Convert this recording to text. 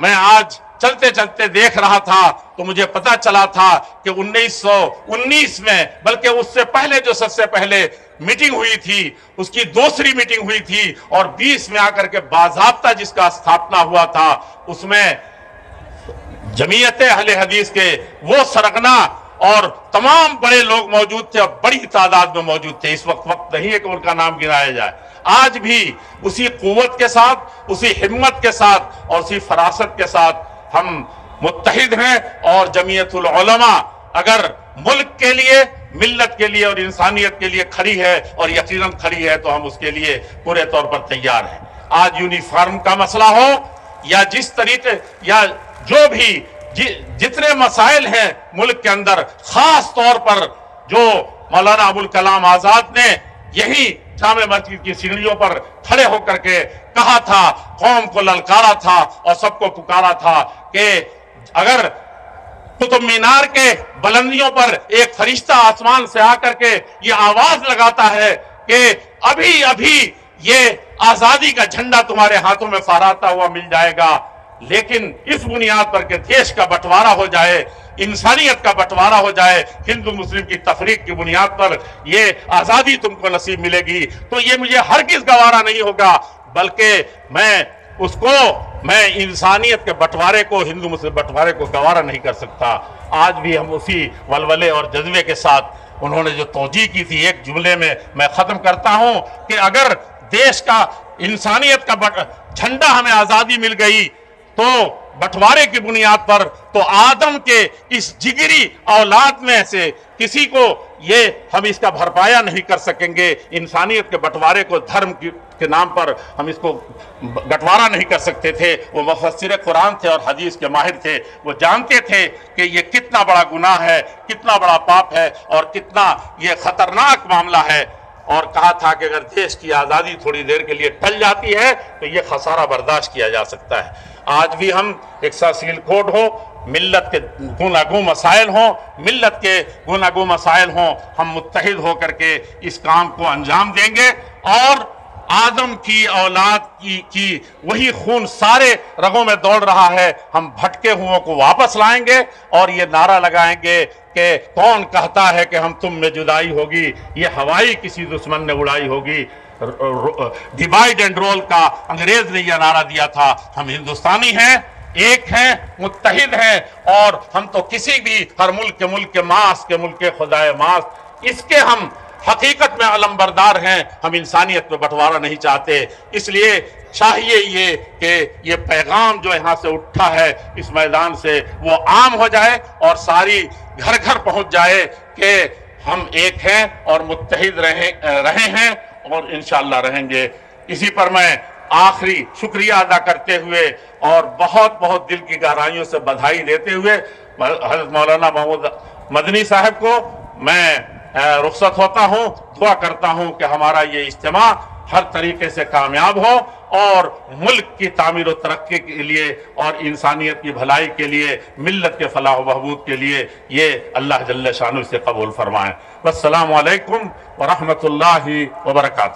मैं आज चलते चलते देख रहा था तो मुझे पता चला था कि 1919 में, बल्कि उससे पहले जो सबसे पहले मीटिंग हुई थी, उसकी दूसरी मीटिंग हुई थी, और 20 में आकर के बाजाबता जिसका स्थापना हुआ था, उसमें जमीयत अहले हदीस के वो सरगना और तमाम बड़े लोग मौजूद थे और बड़ी तादाद में मौजूद थे। इस वक्त वक्त नहीं है कि उनका नाम गिनाया जाए। आज भी उसी कुत के साथ, उसी हिम्मत के साथ और उसी फरासत के साथ हम मुतहिद हैं और जमीयतुल उलमा अगर मुल्क के लिए, मिल्लत के लिए और इंसानियत के लिए खड़ी है और यकीनन खड़ी है तो हम उसके लिए पूरे तौर पर तैयार हैं। आज यूनिफॉर्म का मसला हो या जिस तरीके या जो भी जि, जितने मसाइल हैं मुल्क के अंदर खास तौर पर जो मौलाना अबुल कलाम आज़ाद ने यही जामे मस्जिद की सीढ़ियों पर खड़े होकर के कहा था कौम को ललकारा था और सबको पुकारा था कि अगर कुतुब मीनार के बुलंदियों पर एक फरिश्ता आसमान से आकर के ये आवाज़ लगाता है कि अभी अभी ये आज़ादी का झंडा तुम्हारे हाथों में फहराता हुआ मिल जाएगा। लेकिन इस बुनियाद पर के देश का बंटवारा हो जाए, इंसानियत का बंटवारा हो जाए, हिंदू मुस्लिम की तफरीक की बुनियाद पर ये आज़ादी तुमको नसीब मिलेगी तो ये मुझे हर किस गवारा नहीं होगा, बल्कि मैं उसको, मैं इंसानियत के बंटवारे को, हिंदू मुस्लिम बंटवारे को गवारा नहीं कर सकता। आज भी हम उसी वलवले और जज्बे के साथ उन्होंने जो तोजी की थी एक जुमले में मैं खत्म करता हूँ कि अगर देश का, इंसानियत का झंडा हमें आज़ादी मिल गई तो बंटवारे की बुनियाद पर तो आदम के इस जिगरी औलाद में से किसी को ये हम इसका भरपाया नहीं कर सकेंगे। इंसानियत के बंटवारे को धर्म की नाम पर हम इसको बंटवारा नहीं कर सकते थे। वो मुफसर कुरान थे और हदीस के माहिर थे। वो जानते थे कि ये कितना बड़ा गुनाह है, कितना बड़ा पाप है और कितना ये खतरनाक मामला है। और कहा था कि अगर देश की आज़ादी थोड़ी देर के लिए टल जाती है तो ये खसारा बर्दाश्त किया जा सकता है। आज भी हम एक सील कोड हो, मिल्लत के गुनागु मसाइल हों मिलत के गुनागु मसाइल हों, हम मुतहद होकर के इस काम को अंजाम देंगे और आदम की औलाद की की वही खून सारे रगों में दौड़ रहा है। हम भटके हुओं को वापस लाएँगे और ये नारा लगाएँगे कि कौन कहता है कि हम तुम में जुदाई होगी। ये हवाई किसी दुश्मन ने उड़ाई होगी। डिवाइड एंड रोल का अंग्रेज़ ने यह नारा दिया था। हम हिंदुस्तानी हैं, एक हैं मुतहिद हैं और हम तो किसी भी हर मुल्क के मुल्क के मास के मुल्क के खुदाए मास। इसके हम हकीकत में अलम्बरदार हैं। हम इंसानियत में बंटवारा नहीं चाहते। इसलिए चाहिए ये कि ये पैगाम जो यहाँ से उठा है, इस मैदान से वो आम हो जाए और सारी घर घर पहुँच जाए कि हम एक हैं और मुतहिद रहे रहे हैं और इन रहेंगे। इसी पर मैं आखिरी शुक्रिया अदा करते हुए और बहुत बहुत दिल की गहराइयों से बधाई देते हुए, हज़रत मौलाना महमूद मदनी साहब को मैं रुख्सत होता हूँ, दुआ करता हूँ कि हमारा ये इज्तम हर तरीके से कामयाब हो और मुल्क की तामीर तरक्की के लिए और इंसानियत की भलाई के लिए मिलत के फलाह बहबूद के लिए ये अल्लाह जल्ल शाह से कबूल फरमाएँ। वालकम वरहमल वर्का